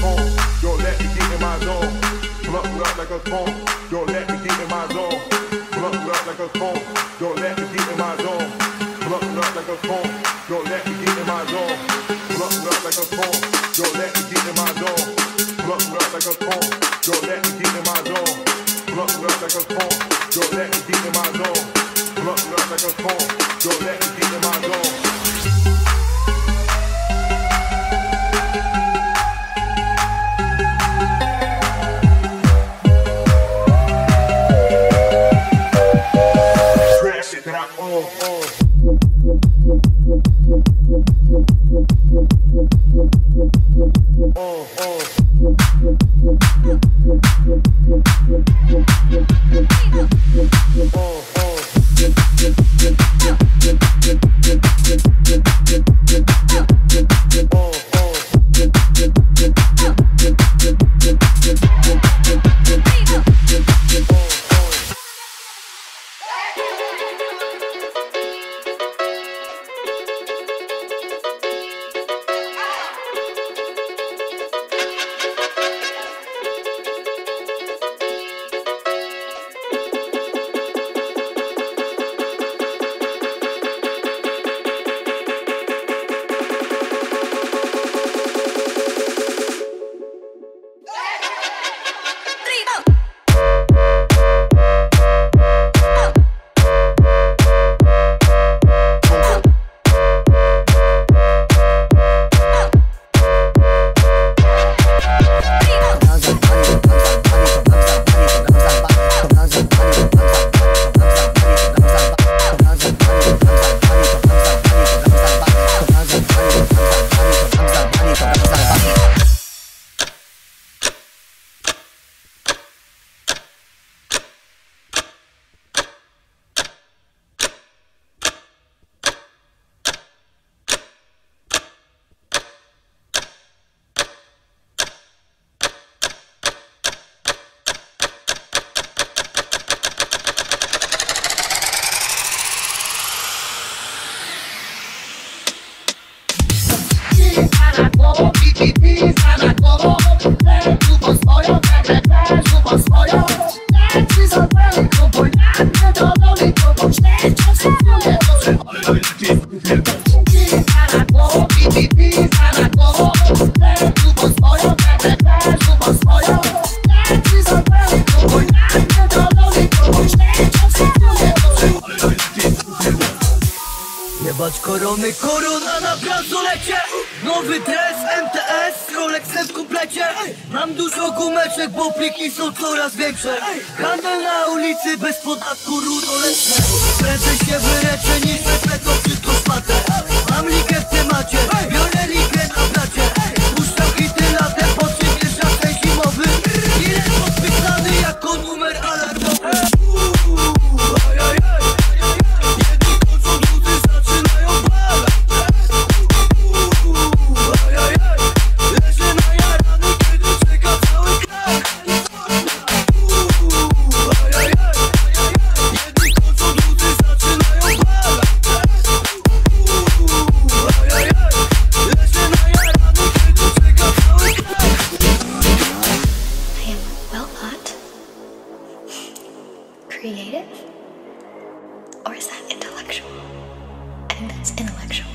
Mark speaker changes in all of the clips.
Speaker 1: phone. Don't let me get in my zone. Blunt up like a phone. Don't let me get in my zone. Blunt up like a phone. Don't let me get in my zone. Blunt up like a phone. Don't let me get in my zone. Blunt up like a phone. Don't let me get in my zone. Blunt up like a phone. Don't let me get in my zone. Blunt up like a phone. Don't let me
Speaker 2: Jebać korony, korona na bransolecie Nowy dres, MTS, Rolexem w komplecie. Mam dużo gumeczek, bo pliki są coraz większe. Handel na ulicy bez podatku rudoletne Prędzej się wyleczę niż wezmę to wszystko szmatę Mam ligę w temacie, biorę ligę creative? Or is that intellectual? I think that's intellectual.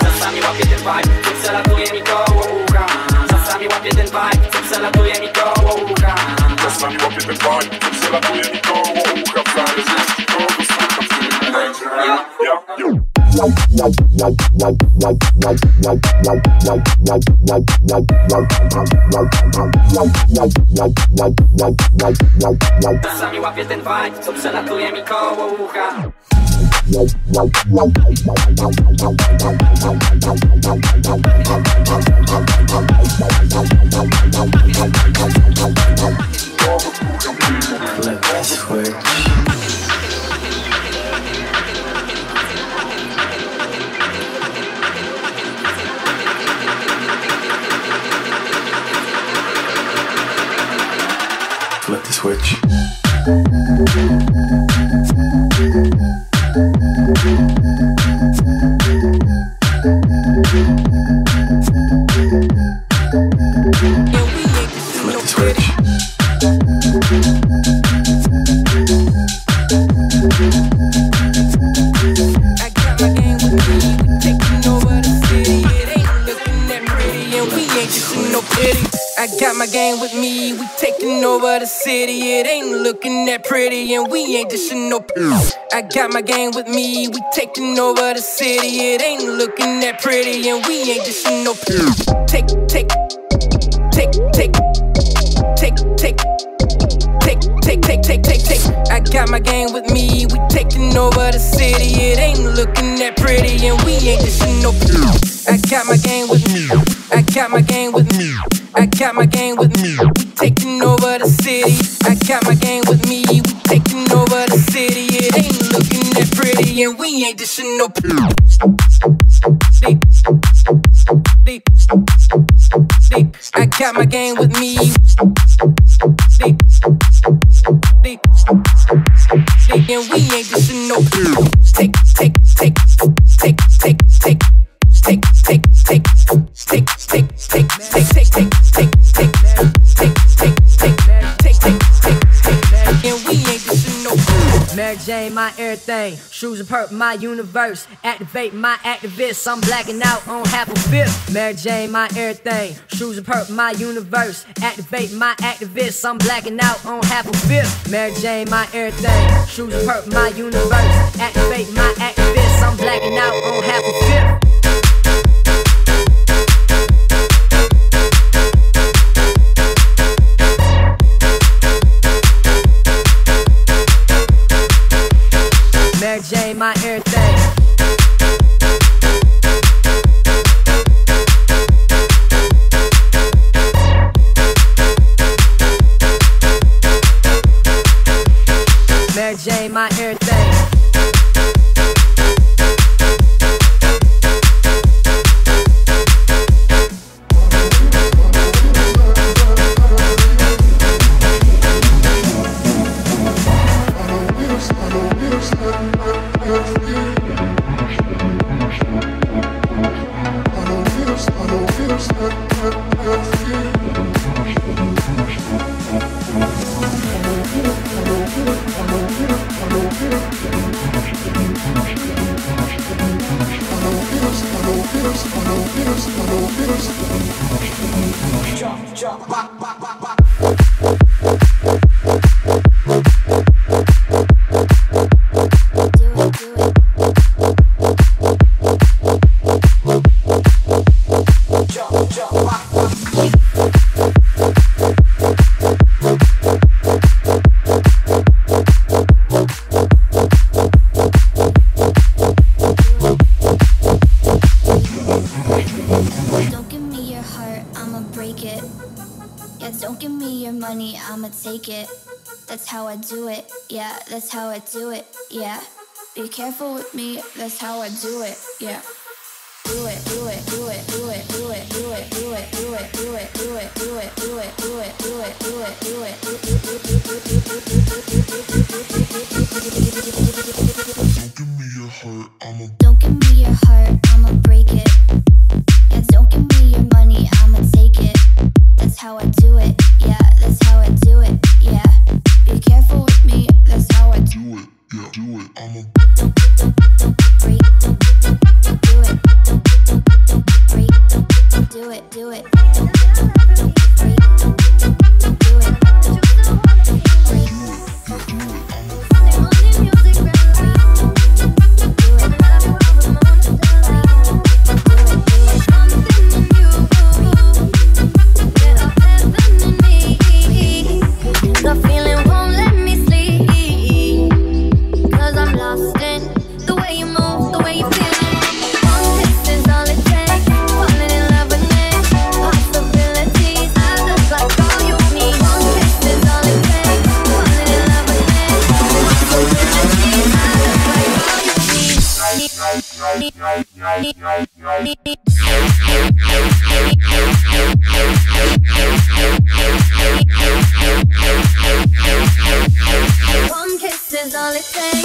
Speaker 2: Czasami łapie ten vibe, tym przelatuje mi koło ucha Czasami łapie ten vibe, tym przelatuje mi
Speaker 3: koło ucha
Speaker 4: Czasami łapie ten vibe, tym przelatuje mi koło ucha
Speaker 5: W zależności kogo słucham, w którym
Speaker 6: będzie Ja, ja, ja Let's switch. Switch. Taking over the city. It ain't looking that pretty, and we ain't in no. I got my gang with me, we taking over the city. It ain't looking that pretty, and we ain't in no. Take, take, take, take, take, take. Take, take, take, take, take, take. I got my gang with me. We taking over the city. It ain't looking that pretty, and we ain't in no. I got my gang with me. I got my gang with me. I got my gang with me. Got my gang with me. We taking over the city. It ain't looking that pretty, and we ain't in no. Deep. I got my gang with me. And we ain't in no. Take, take, take,
Speaker 7: Jane, my everything. Shoes and perp, my universe. Activate my activist. I'm blacking out on half a fifth. Mary Jane, my everything. Shoes and perp, my universe. Activate my activist. I'm blacking out on half a fifth. Mary Jane, my everything. Shoes and perp, my universe. Activate my activist. I'm blacking out on half a fifth.
Speaker 8: pá, pá, pá, pá. Careful with me, that's how I do it. Yeah. Do it, do it, do it, do it, do it, do it, do it, do it, do it, do it, do it, do it, do it, do it, do it, do it, do it.
Speaker 9: One kiss is all it takes.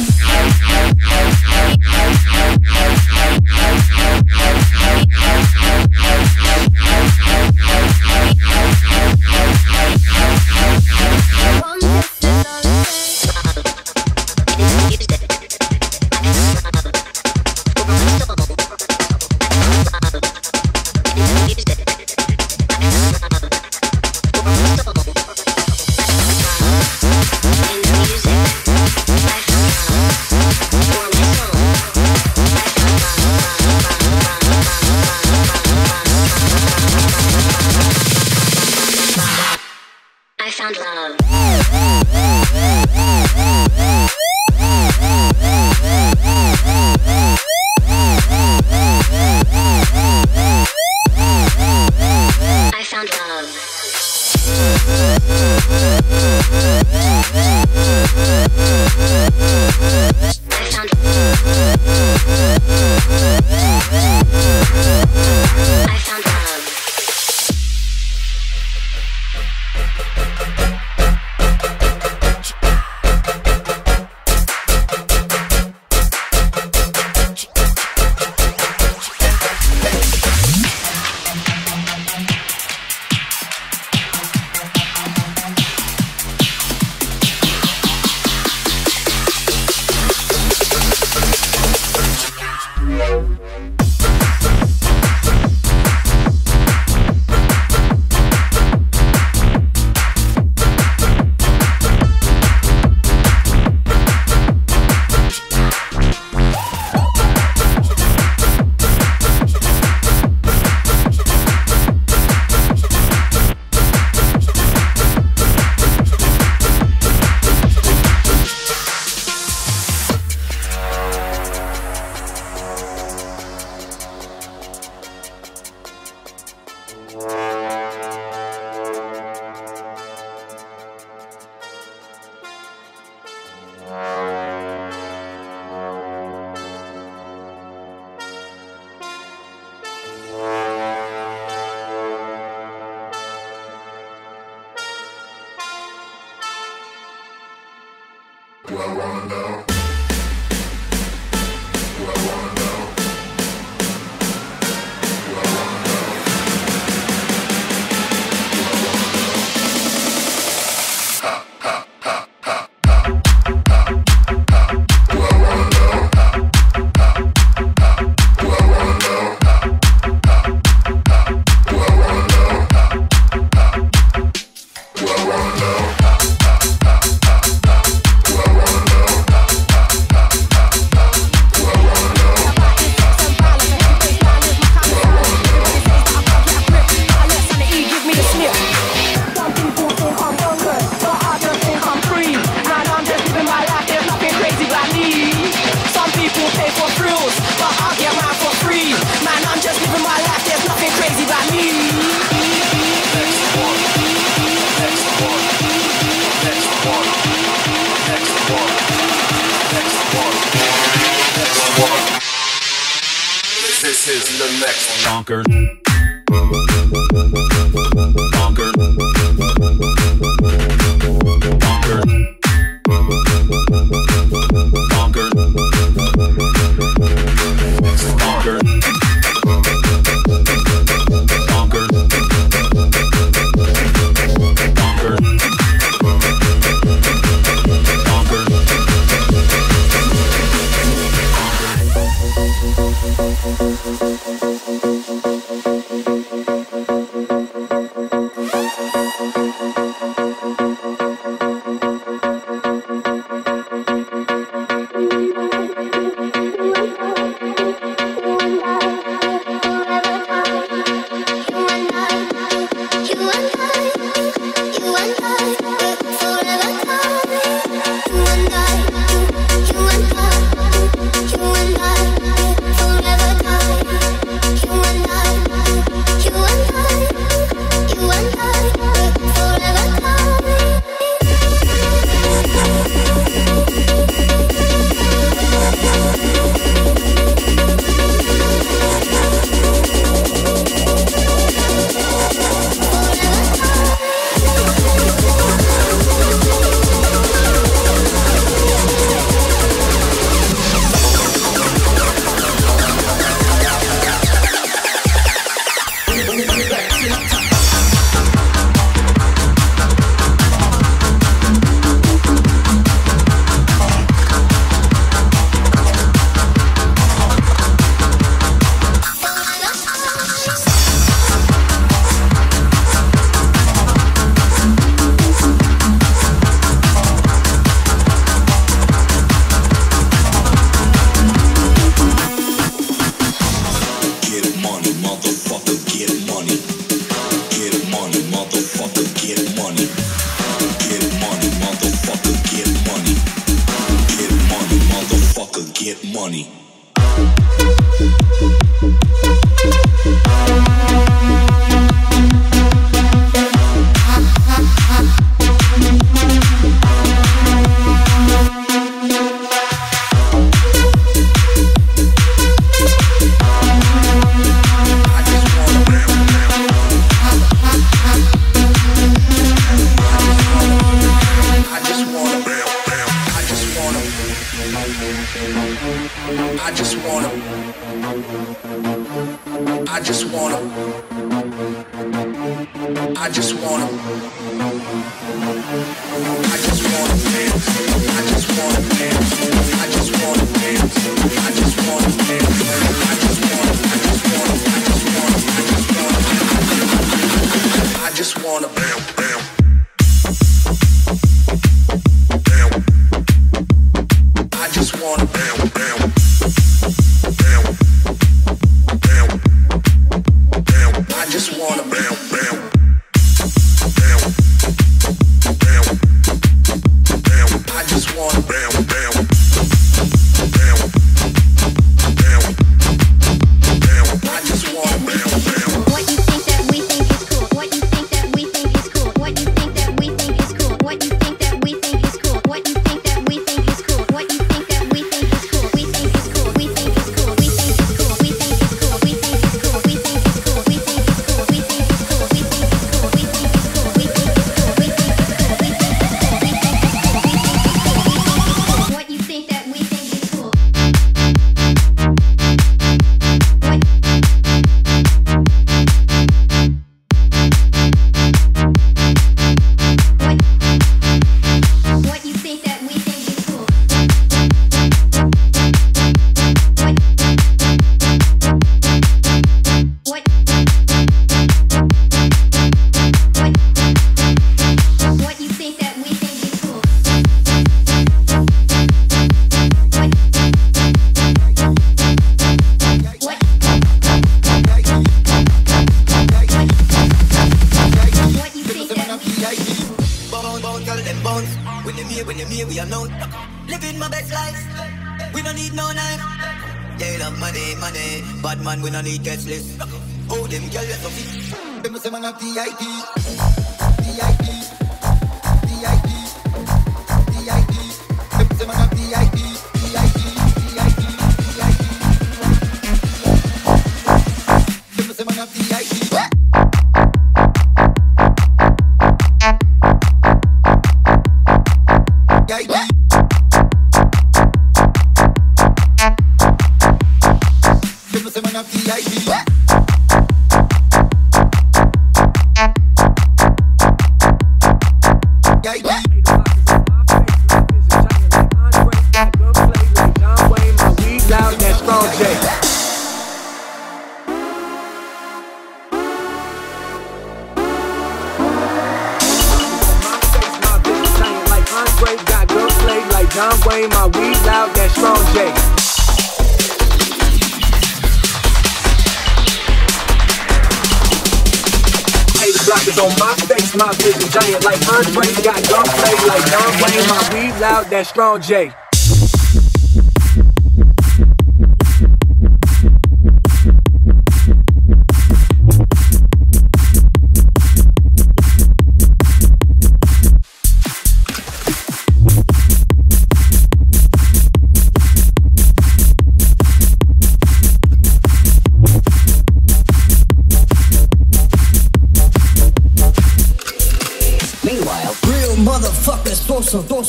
Speaker 6: block on my face, my vision giant like Andre. Got gun play like Don Wayne, my weed loud, that strong J.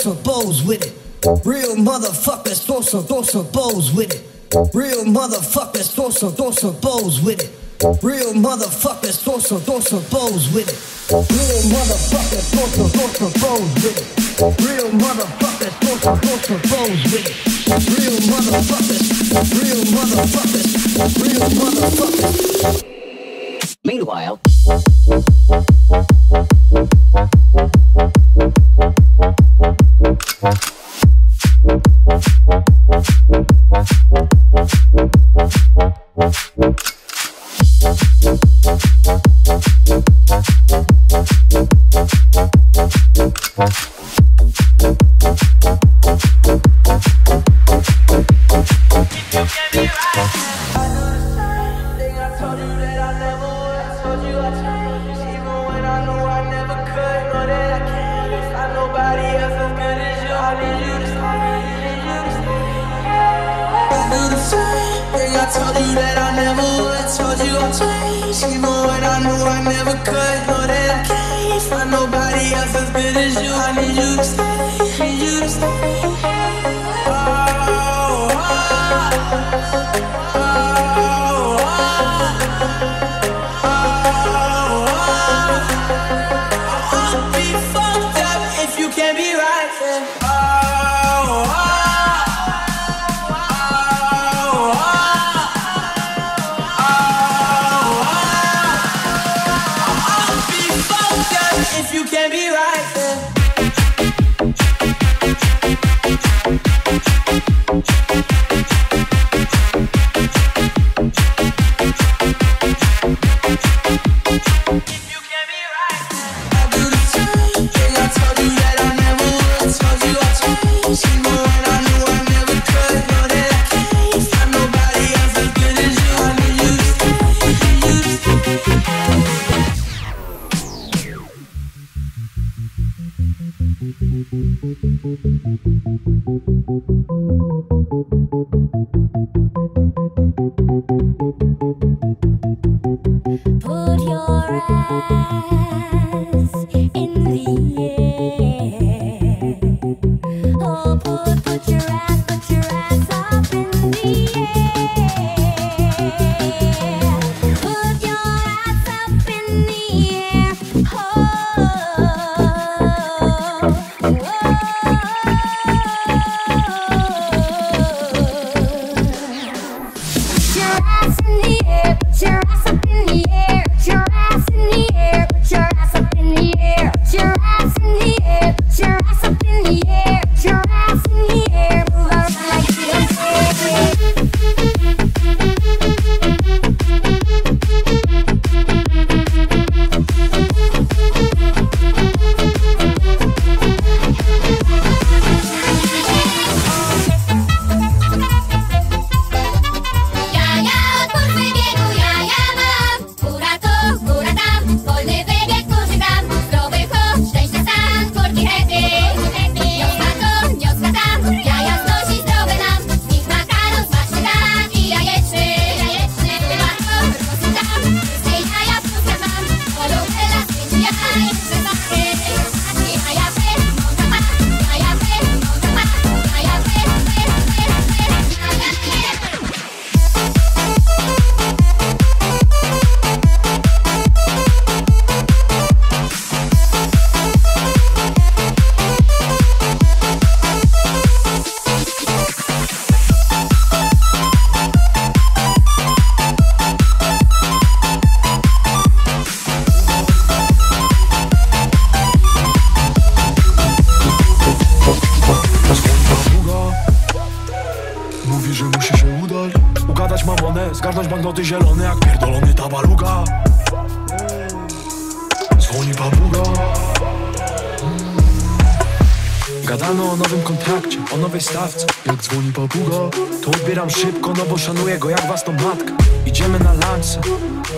Speaker 10: some bows with it. Real motherfuckers throw some throw some bows with it. Real motherfuckers throw some throw some bows with it. Real motherfuckers throw some throw some bows with it. Real motherfuckers throw some throw some bows with it. Real motherfuckers throw some throw some bows with it. Real motherfuckers, real motherfuckers, real motherfuckers.
Speaker 8: Thank you.
Speaker 11: Zgarnąć banknoty zielone jak pierdolony tabaluga Dzwoni papuga Gadano o nowym kontrakcie, o nowej stawce. Jak dzwoni papuga, to odbieram szybko No bo szanuję go jak własną matkę. Idziemy na lance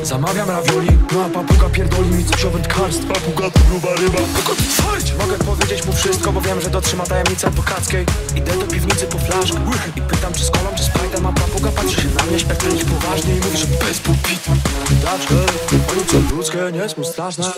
Speaker 11: Zamawiam ravioli, no a papuga pierdoli mi coś o wędkarstwie. Papuga to gruba ryba. Chodź! Mogę powiedzieć mu wszystko, bo wiem, że dotrzyma tajemnicy adwokackiej. Idę do piwnicy po flaszkę I pytam czy z kolą, czy z Sprite'em A papuga patrzy się na mnie, śpiewa poważnie I mówi, że bez Daczkę, ludzkie, nie są straszne